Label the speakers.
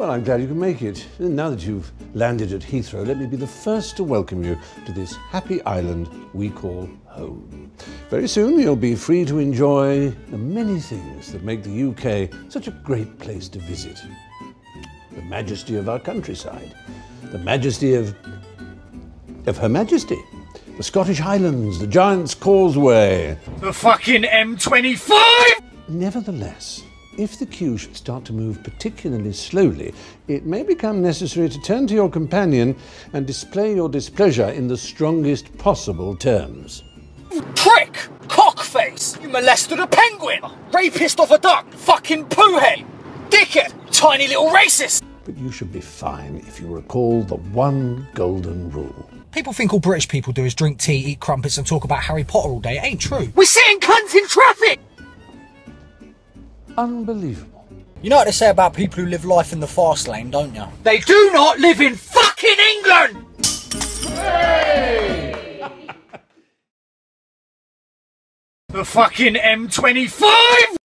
Speaker 1: Well, I'm glad you can make it. And now that you've landed at Heathrow, let me be the first to welcome you to this happy island we call home. Very soon you'll be free to enjoy the many things that make the UK such a great place to visit. The majesty of our countryside, the majesty of of Her Majesty, the Scottish Highlands, the Giant's Causeway.
Speaker 2: The fucking M25!
Speaker 1: Nevertheless, if the queue should start to move particularly slowly, it may become necessary to turn to your companion and display your displeasure in the strongest possible terms.
Speaker 2: Prick! Cockface! You molested a penguin! Rapist of a duck! Fucking poohead! Dickhead! Tiny little racist!
Speaker 1: But you should be fine if you recall the one golden rule.
Speaker 3: People think all British people do is drink tea, eat crumpets, and talk about Harry Potter all day. It ain't true.
Speaker 2: We're sitting cunts in traffic!
Speaker 1: Unbelievable.
Speaker 3: You know what they say about people who live life in the fast lane, don't you?
Speaker 2: They do not live in fucking England! The fucking M25!